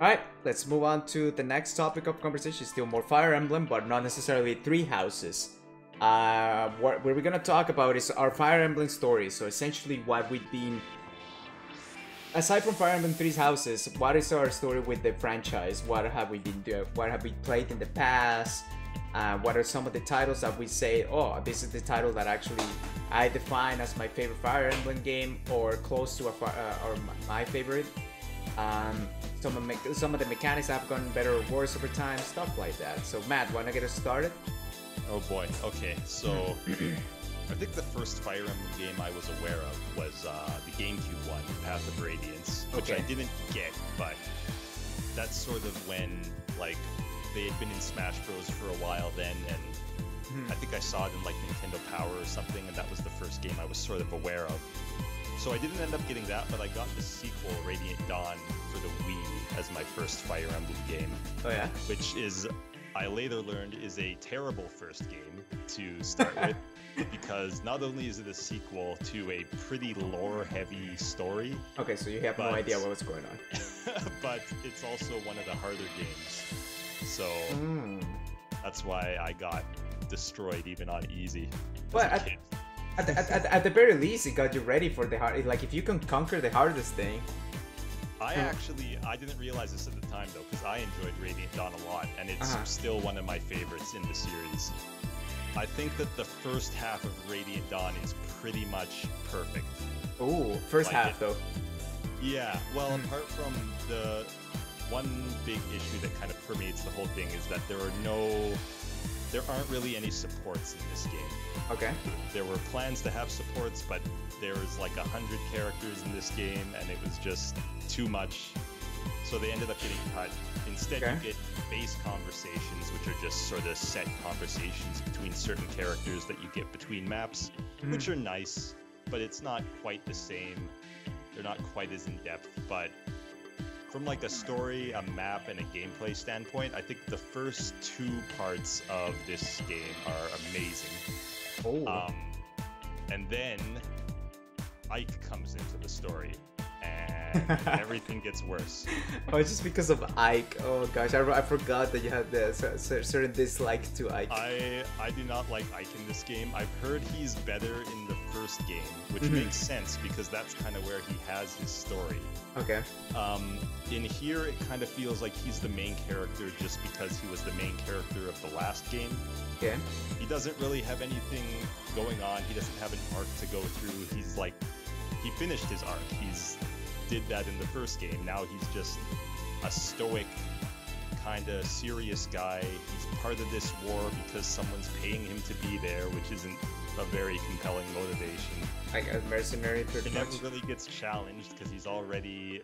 Alright, let's move on to the next topic of conversation. Still more Fire Emblem, but not necessarily three houses. Uh, what, what we're gonna talk about is our Fire Emblem story. So essentially, what we've been. Aside from Fire Emblem Three's houses, what is our story with the franchise? What have we been doing? What have we played in the past? Uh, what are some of the titles that we say, oh, this is the title that actually I define as my favorite Fire Emblem game, or close to a, uh, or my favorite? Um, some of me- some of the mechanics have gotten better or worse over time, stuff like that. So Matt, wanna get us started? Oh boy. Okay, so I think the first Fire Emblem game I was aware of was uh, the GameCube one, Path of Radiance, which I didn't get, but that's sort of when like they had been in Smash Bros for a while then, and Hmm. I think I saw it in like Nintendo Power or something, and that was the first game I was sort of aware of. So I didn't end up getting that, but I got the sequel, Radiant Dawn, for the Wii as my first Fire Emblem game Oh yeah. which is I later learned is a terrible first game to start with because not only is it a sequel to a pretty lore heavy story, Okay, so you have no idea what was going on. but it's also one of the harder games. So Mm. that's why I got destroyed even on easy. But a at- At, the- at, at, at the very least, it got you ready for the hard. Like if you can conquer the hardest thing. I actually I didn't realize this at the time though because I enjoyed Radiant Dawn a lot and it's Uh-huh. still one of my favorites in the series. I think that the first half of Radiant Dawn is pretty much perfect. Ooh, first Like half it. though. Yeah, well, Hmm. apart from the one big issue that kind of permeates the whole thing is that there are no, there aren't really any supports in this game. Okay. There were plans to have supports, but there was like a hundred characters in this game, and it was just too much. So they ended up getting cut. Instead, Okay. you get base conversations, which are just sort of set conversations between certain characters that you get between maps, Mhm. which are nice, but it's not quite the same. They're not quite as in depth, but from like a story, a map, and a gameplay standpoint, I think the first two parts of this game are amazing. Oh. Um, and then Ike comes into the story, everything gets worse. oh, it's just because of Ike. Oh gosh, I, I forgot that you had the cer- certain dislike to Ike. I I do not like Ike in this game. I've heard he's better in the first game, which Mhm. makes sense because that's kind of where he has his story. Okay. Um, in here, it kind of feels like he's the main character just because he was the main character of the last game. Okay. He doesn't really have anything going on. He doesn't have an arc to go through. He's like, he finished his arc. He's did that in the first game. Now he's just a stoic, kind of serious guy. He's part of this war because someone's paying him to be there, which isn't a very compelling motivation. Like a mercenary, pretty He much. never really gets challenged because he's already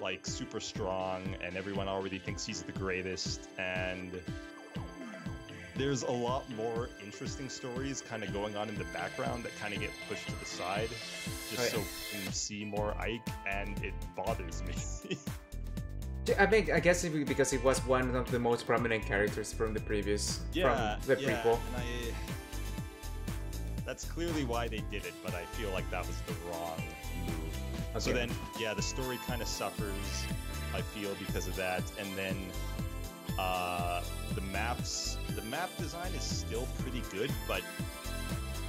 like super strong and everyone already thinks he's the greatest and there's a lot more interesting stories kind of going on in the background that kind of get pushed to the side just yeah. so we can see more Ike and it bothers me. I mean, I guess it, because it was one of the most prominent characters from the previous, yeah, from the yeah, prequel. and I that's clearly why they did it, but I feel like that was the wrong move. So then, yeah, the story kind of suffers. I feel because of that, and then uh, the maps, the map design is still pretty good, but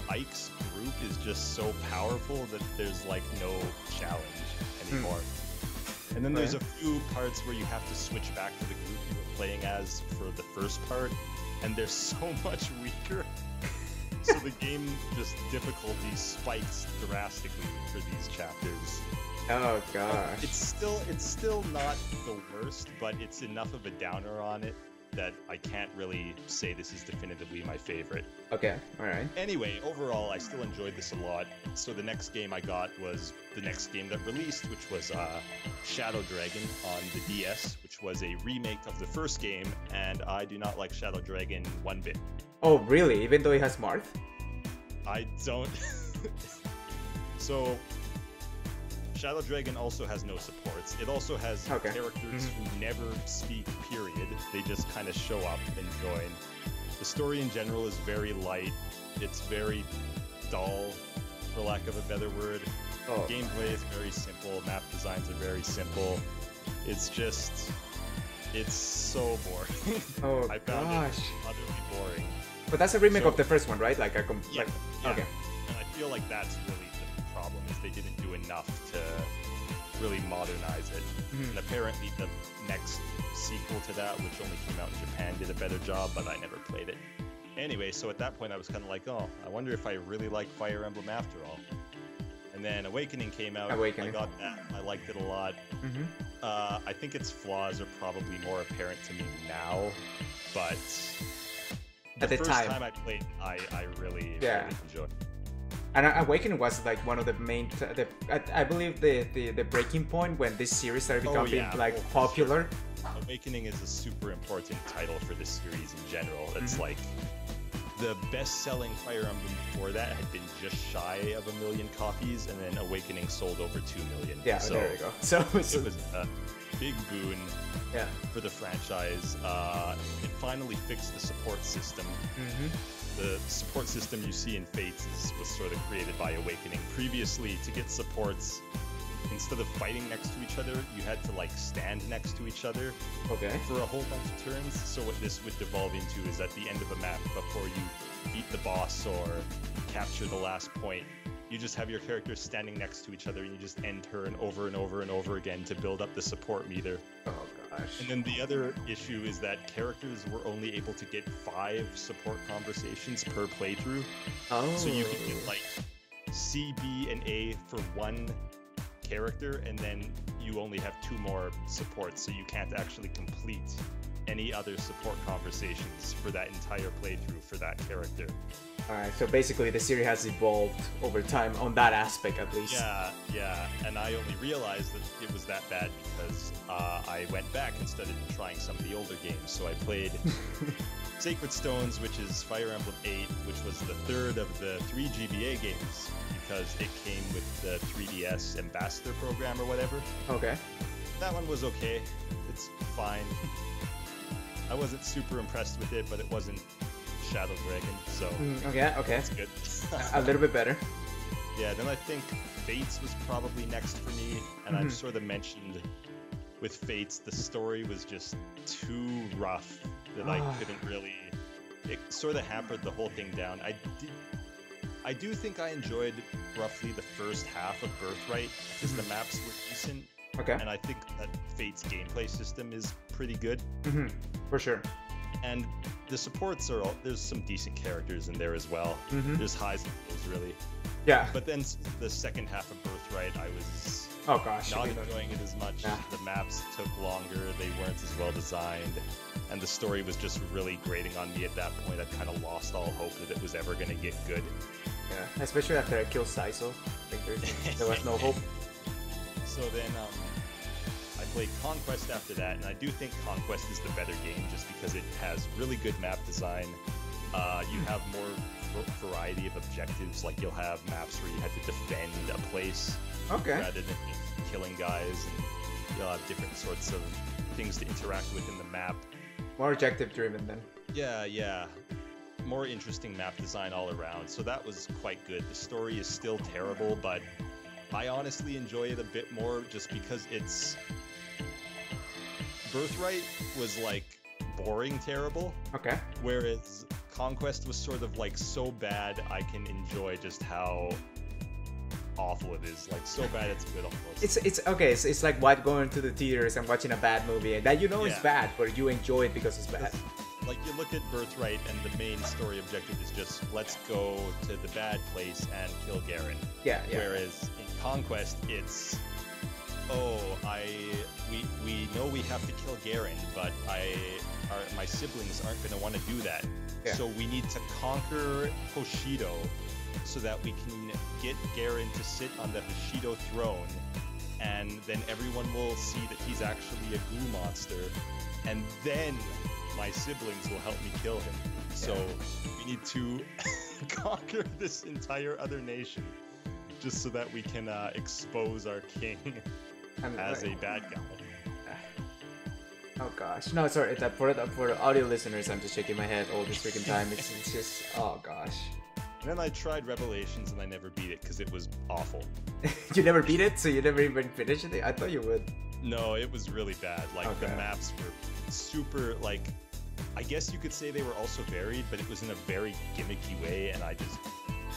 Ike's group is just so powerful that there's like no challenge anymore. Hmm. And then there's a few parts where you have to switch back to the group you were playing as for the first part, and they're so much weaker. so the game just difficulty spikes drastically for these chapters. Oh gosh. It's still it's still not the worst, but it's enough of a downer on it that I can't really say this is definitively my favorite. Okay. All right. Anyway, overall, I still enjoyed this a lot. So the next game I got was the next game that released, which was uh, Shadow Dragon on the DS, which was a remake of the first game, and I do not like Shadow Dragon one bit. Oh really? Even though it has Marth? I don't. so, Shadow Dragon also has no supports. It also has Okay. characters Mhm. who never speak, period. They just kind of show up and join. The story in general is very light. It's very dull, for lack of a better word. Oh. Gameplay is very simple. Map designs are very simple. It's just, it's so boring. Oh I found gosh. it utterly boring. But that's a remake So- of the first one, right? Like a com- Yeah, like yeah. okay. And I feel like that's really the problem is they didn't do enough to really modernize it. Mhm. And apparently the next sequel to that, which only came out in Japan, did a better job, but I never played it. Anyway, so at that point I was kind of like, oh, I wonder if I really like Fire Emblem after all. And then Awakening came out. Awakening. I got that. I liked it a lot. Mhm. Uh, I think its flaws are probably more apparent to me now, but At the first time. I played, I, I really, Yeah. really enjoyed. it. And uh, Awakening was like one of the main. The, I, I believe the, the the breaking point when this series started Oh, becoming yeah. like Oh, popular. Awakening is a super important title for this series in general. It's Mhm. like the best-selling Fire Emblem before that had been just shy of a million copies, and then Awakening sold over two million. Yeah, so there we go. So, so it was a big boon yeah. for the franchise. Uh, it finally fixed the support system. hmm The support system you see in Fates is, was sort of created by Awakening. Previously, to get supports, instead of fighting next to each other, you had to like stand next to each other Okay. for a whole bunch of turns. So what this would devolve into is at the end of a map, before you beat the boss or capture the last point, you just have your characters standing next to each other, and you just end turn over and over and over again to build up the support meter. Oh gosh. And then the other issue is that characters were only able to get five support conversations per playthrough. Oh. So you could get like C, B, and A for one character, and then you only have two more supports, so you can't actually complete any other support conversations for that entire playthrough for that character. Alright, so basically the series has evolved over time on that aspect at least. Yeah, yeah, and I only realized that it was that bad because uh, I went back and started trying some of the older games. So I played Sacred Stones, which is Fire Emblem 8, which was the third of the three GBA games because it came with the 3DS Ambassador program or whatever. Okay. That one was okay. It's fine. I wasn't super impressed with it, but it wasn't Shadow Dragon, so Mm, okay, okay. that's good. A little bit better. Yeah, then I think Fates was probably next for me, and Mhm. I've sort of mentioned with Fates the story was just too rough that I Ah. couldn't really. It sort of hampered the whole thing down. I did. I do think I enjoyed roughly the first half of Birthright because the maps were decent, Okay. and I think that Fate's gameplay system is pretty good. hmm For sure. And the supports are all, there's some decent characters in there as well. hmm There's highs and lows really. Yeah. But then the second half of Birthright, I was Oh gosh. not enjoying it as much. Yeah. The maps took longer, they weren't as well designed, and the story was just really grating on me at that point. I kind of lost all hope that it was ever going to get good. Yeah. Especially after I killed Saizo. I think there was no hope. So then um, played Conquest after that, and I do think Conquest is the better game just because it has really good map design. Uh, you have more v- variety of objectives, like you'll have maps where you have to defend a place Okay. rather than just killing guys, and you'll have different sorts of things to interact with in the map. More objective driven then. Yeah, yeah. More interesting map design all around. So that was quite good. The story is still terrible, but I honestly enjoy it a bit more just because it's. Birthright was like boring terrible, Okay. whereas Conquest was sort of like so bad I can enjoy just how awful it is. Like so bad it's good almost. It's it's okay. It's, it's like what going to the theaters and watching a bad movie that you know is bad, but you enjoy it because it's bad. like you look at Birthright and the main story objective is just let's go to the bad place and kill Garon. Yeah. Yeah. Whereas in Conquest it's oh I we we know we have to kill Garon, but I our, my siblings aren't going to want to do that. Yeah. So we need to conquer Hoshido so that we can get Garon to sit on the Hoshido throne and then everyone will see that he's actually a goo monster and then my siblings will help me kill him. So we need to conquer this entire other nation just so that we can uh, expose our king And, as a bad guy. Oh gosh. No, sorry. That for the for the audio listeners, I'm just shaking my head all this freaking time. It's, it's just oh gosh. And then I tried Revelations and I never beat it because it was awful. you never beat it, so you never even finished it. I thought you would. No, it was really bad. Like the maps were super like I guess you could say they were also varied, but it was in a very gimmicky way and I just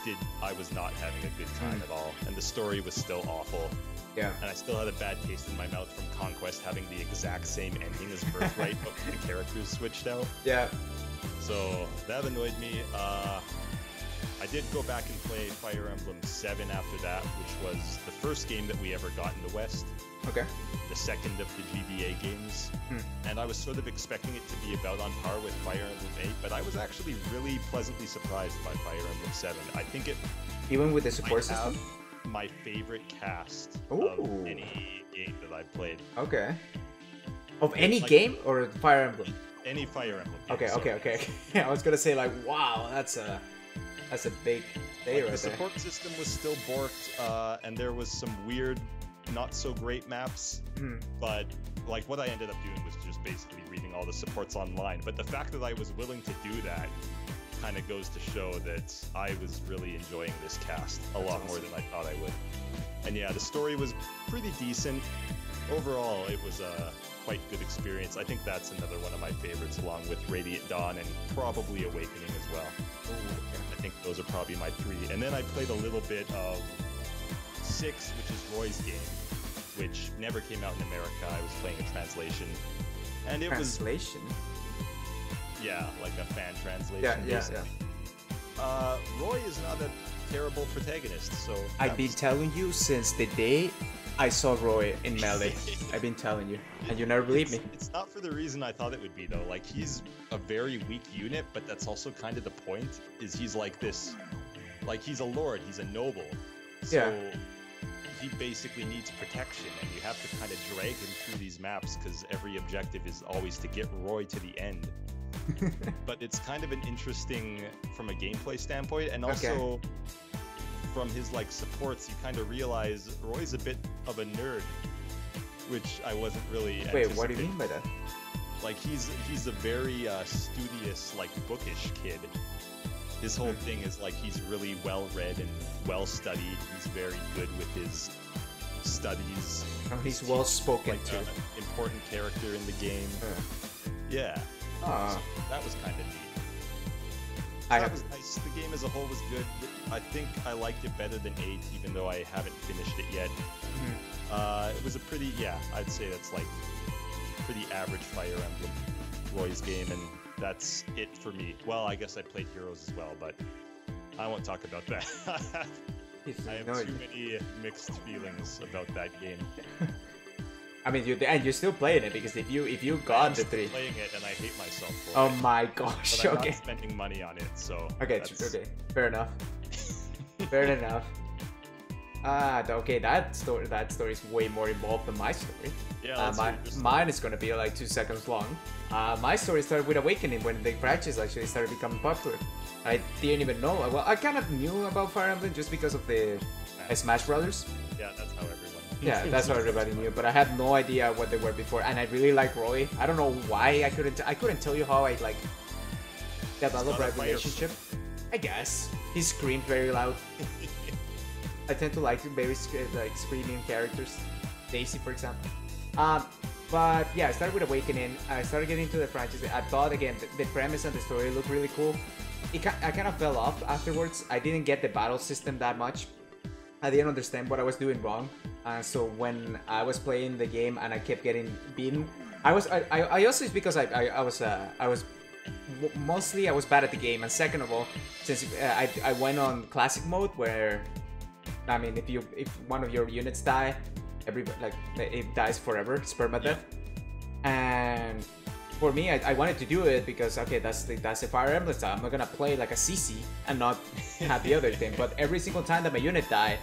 did I was not having a good time Mm. at all. And the story was still awful. Yeah. And I still had a bad taste in my mouth from Conquest having the exact same ending as Birthright, but the characters switched out. Yeah. So that annoyed me. Uh, I did go back and play Fire Emblem 7 after that, which was the first game that we ever got in the West, Okay. the second of the GBA games. Hmm. And I was sort of expecting it to be about on par with Fire Emblem 8, but I was actually really pleasantly surprised by Fire Emblem 7. I think it Even with the support have system. My favorite cast Ooh. of any game that I've played. Okay. Of Yeah, any like- game or Fire Emblem? Any Fire Emblem game. Okay, okay, sorry. okay. I was gonna say like, wow, that's a that's a big day Like, right the there. support system was still borked, uh, and there was some weird, not so great maps. Hmm. But like what I ended up doing was just basically reading all the supports online. But the fact that I was willing to do that kind of goes to show that I was really enjoying this cast a lot more than I thought I would. And yeah, the story was pretty decent. Overall, it was a quite good experience. I think that's another one of my favorites, along with Radiant Dawn and probably Awakening as well. Oh. I think those are probably my three. And then I played a little bit of six, which is Roy's game, which never came out in America. I was playing a translation, and it was Translation. Yeah, like a fan translation. Yeah, yeah, basically. Uh, Roy is not a terrible protagonist, so I've that been telling you since the day I saw Roy in Melee. I've been telling you, and you never believe me. It's, it's not for the reason I thought it would be though. Like he's a very weak unit, but that's also kind of the point. Is he's like this, like he's a lord, he's a noble. So Yeah. he basically needs protection, and you have to kind of drag him through these maps because every objective is always to get Roy to the end. but it's kind of an interesting from a gameplay standpoint, and Okay. also from his like supports, you kind of realize Roy's a bit of a nerd, which I wasn't really. Wait, what do you mean by that? Like he's he's a very uh, studious, like bookish kid. His whole Hmm. thing is like he's really well read and well studied. He's very good with his studies. Oh, he's well spoken Like too. an important character in the game. Yeah, Ah, so that was kind of neat. I that have. was nice. The game as a whole was good. I think I liked it better than eight, even though I haven't finished it yet. Mhm. Uh, it was a pretty, yeah, I'd say that's like pretty average Fire Emblem Roy's game, and that's it for me. Well, I guess I played Heroes as well, but I won't talk about that. I have too many mixed feelings about that game. I mean, you and you're still playing it because if you if you got I'm the still three. playing it, and I hate myself for Oh it. my gosh. But I'm Okay. not spending money on it, so Okay. that's- Okay. Fair enough. Fair enough. Ah, okay. That story. That story is way more involved than my story. Yeah, Uh, my, hear your story. mine is gonna be like two seconds long. Uh, my story started with Awakening when the franchise actually started becoming popular. I didn't even know. Well, I kind of knew about Fire Emblem just because of the uh, Smash Brothers. Yeah, that's how everyone. Yeah, that's what everybody knew. But I had no idea what they were before, and I really like Roy. I don't know why I couldn't. I couldn't tell you how I like developed a that relationship. I guess he screamed very loud. I tend to like very like screaming characters. Daisy, for example. Um, but yeah, I started with Awakening. I started getting into the franchise. I thought again the, the premise and the story looked really cool. It, I kind of fell off afterwards. I didn't get the battle system that much. I didn't understand what I was doing wrong. Uh, so when I was playing the game and I kept getting beaten, I was I, I, also it's because I I, I was uh, I was mostly I was bad at the game, and second of all, since uh, I I went on classic mode where I mean if you if one of your units die, every like it dies forever, it's permadeath, and for me, I, I wanted to do it because okay, that's the that's the Fire Emblem style. I'm not gonna play like a CC and not have the other thing. But every single time that my unit died,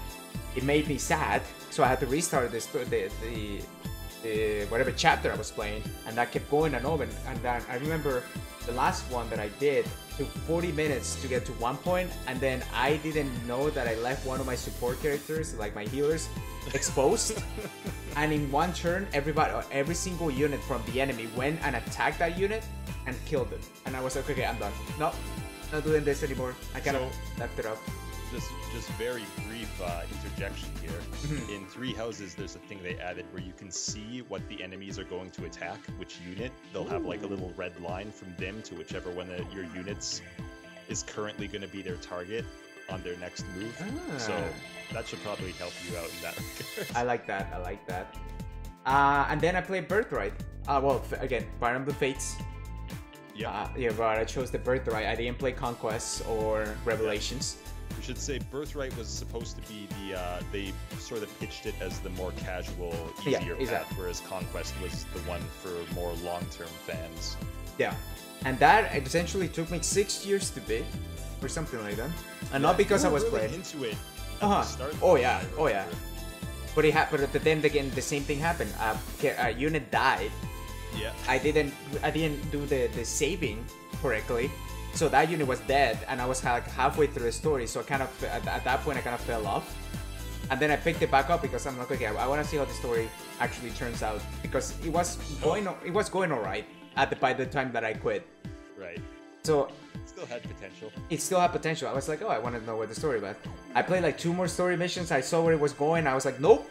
it made me sad. So I had to restart this the the, the whatever chapter I was playing, and that kept going and over. And then I remember the last one that I did took 40 minutes to get to one point, and then I didn't know that I left one of my support characters, like my healers, exposed. and in one turn, everybody, every single unit from the enemy went and attacked that unit and killed it. And I was like, okay, I'm done. No, not doing this anymore. I kind of So- left it up. just just very brief uh, interjection here. Mhm. In Three Houses, there's a thing they added where you can see what the enemies are going to attack, which unit. They'll have like a little red line from them to whichever one of your units is currently going to be their target on their next move. So Ah. that should probably help you out in that regard. I like that. I like that. Uh, and then I played Birthright. Uh, well, f- again, Fire Emblem Fates. yeah, Uh, yeah, but I chose the Birthright. I didn't play Conquest or Revelations. we should say Birthright was supposed to be the. Uh, they sort of pitched it as the more casual, Yeah, easier path, whereas Conquest was the one for more long-term fans. Yeah. And that essentially took me six years to beat, or something like that. And not because I was really playing. into it. Uh-huh. Oh, yeah. Oh, yeah. But it happened. But then again, the same thing happened. Uh, a unit died. Yeah. I didn't. I didn't do the the saving correctly. So that unit was dead, and I was like halfway through the story. So I kind of at, at that point I kind of fell off. And then I picked it back up because I'm like, okay, I, want to see how the story actually turns out because it was going. o- It was going alright at the by the time that I quit. Right. So Still had potential. it still had potential. I was like, oh, I want to know what the story was. I played like two more story missions. I saw where it was going. I was like, nope,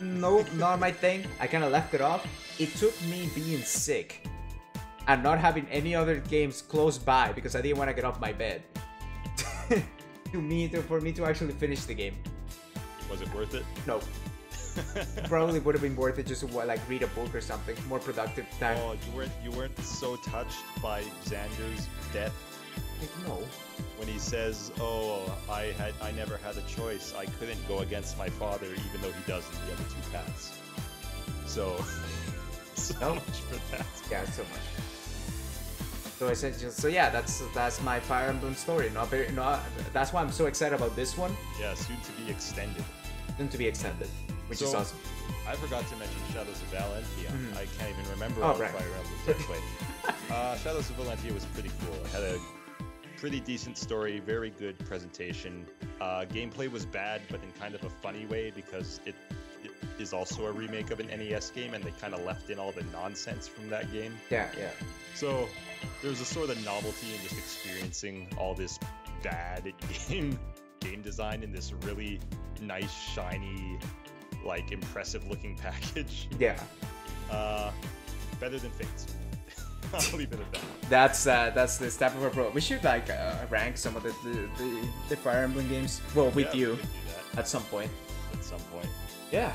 nope, not my thing. I kind of left it off. It took me being sick and not having any other games close by because I didn't want to get off my bed to me to, for me to actually finish the game. Was it worth it? No, probably would have been worth it just to like read a book or something more productive time. oh, you weren't you weren't so touched by Xander's death Like, no. when he says, "Oh, I had I never had a choice. I couldn't go against my father, even though he does in the other two paths." So, so No. much for that. Yeah, so much. So essentially, so yeah, that's that's my Fire Emblem story. Not very, not. That's why I'm so excited about this one, Yeah, soon to be extended. Soon to be extended, which is awesome. I forgot to mention Shadows of Valentia. Mhm. I can't even remember Oh, all right. Fire Emblems I played. uh, Shadows of Valentia was pretty cool. It had a pretty decent story, very good presentation. Uh, gameplay was bad, but in kind of a funny way because it, it is also a remake of an NES game, and they kind of left in all the nonsense from that game. Yeah, yeah, So there's a sort of novelty in just experiencing all this bad game game design in this really nice, shiny, like impressive looking package. yeah. Uh, better than Fates. I'll leave it at that. That's uh, that's the step of our pro. We should like uh, rank some of the the, the the Fire Emblem games. Well, with Yeah, you at some point. at some point. Yeah.